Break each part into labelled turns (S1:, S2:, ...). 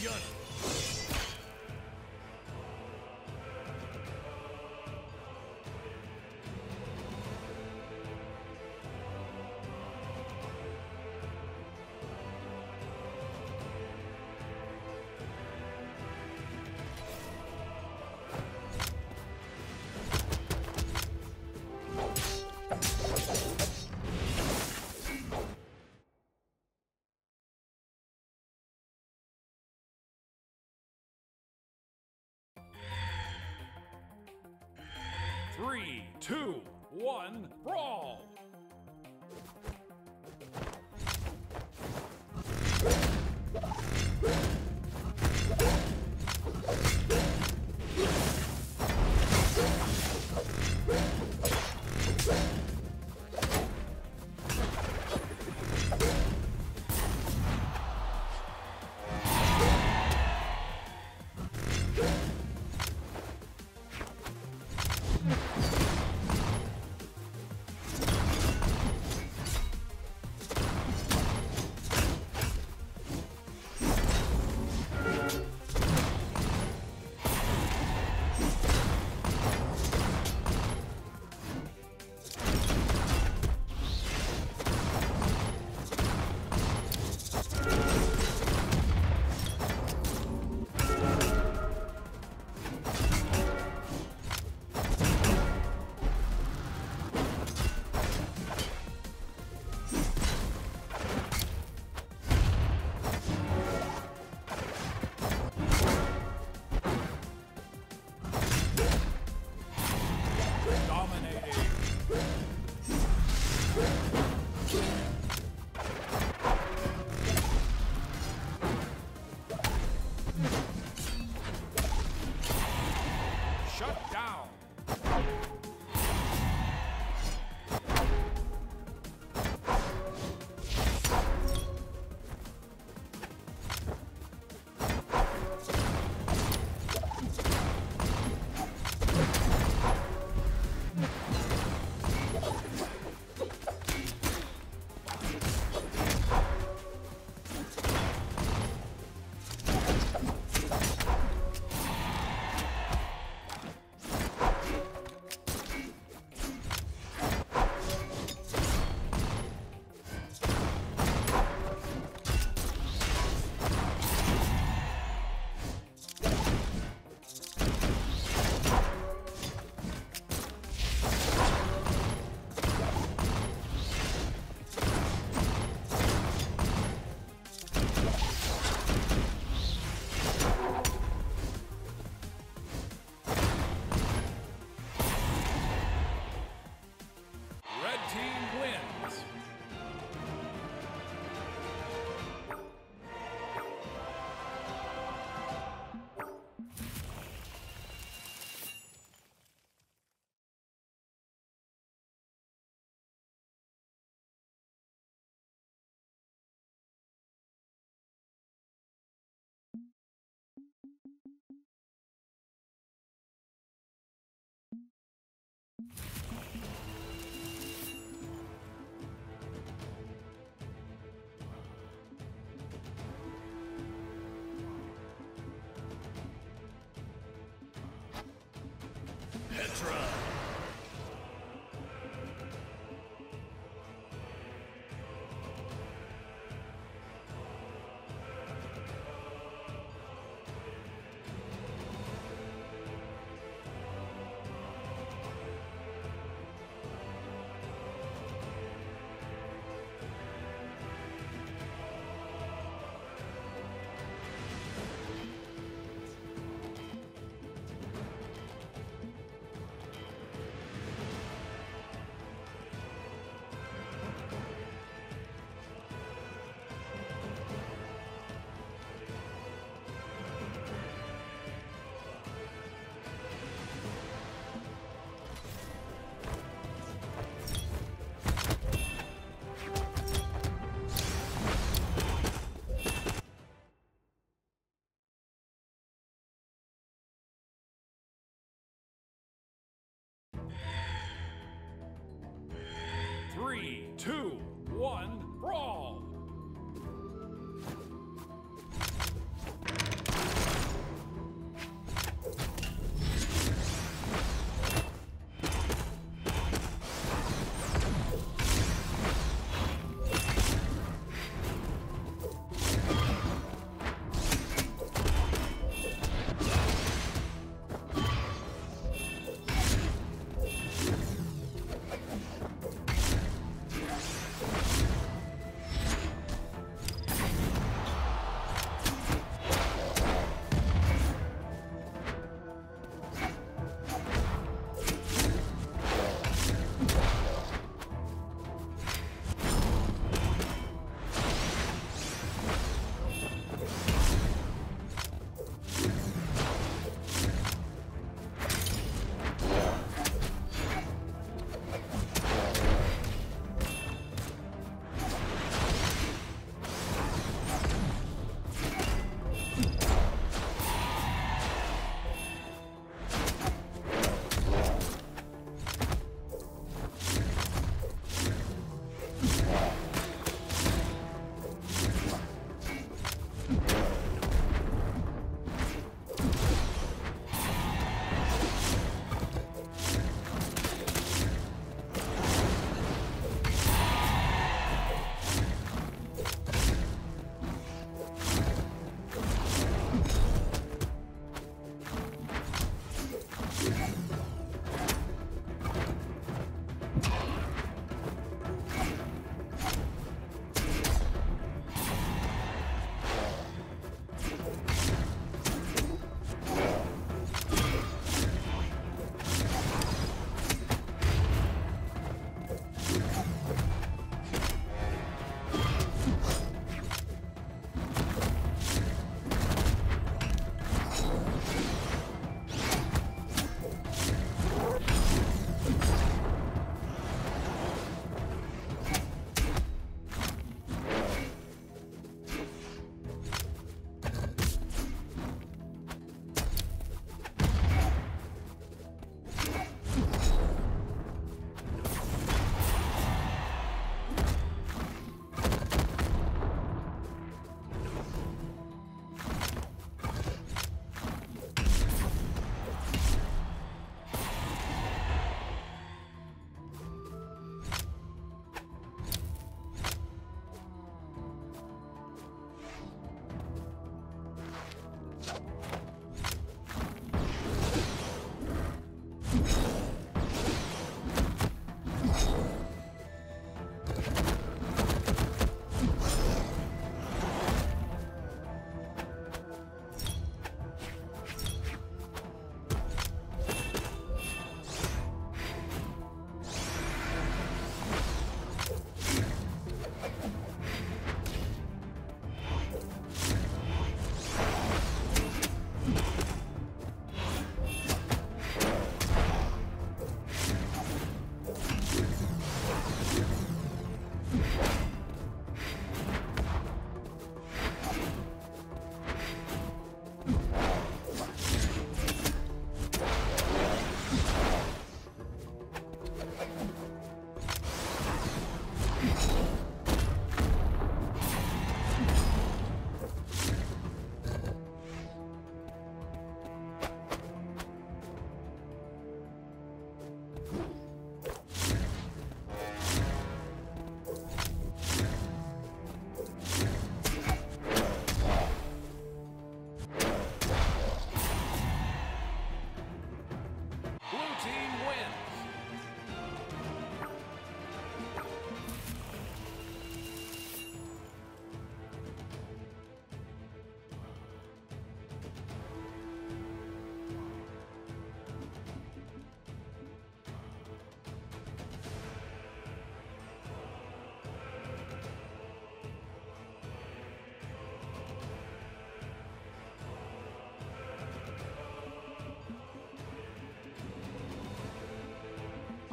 S1: begun. Two, one, brawl! Mm-hmm. Petra. Two, one, brawl!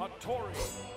S1: Hattori.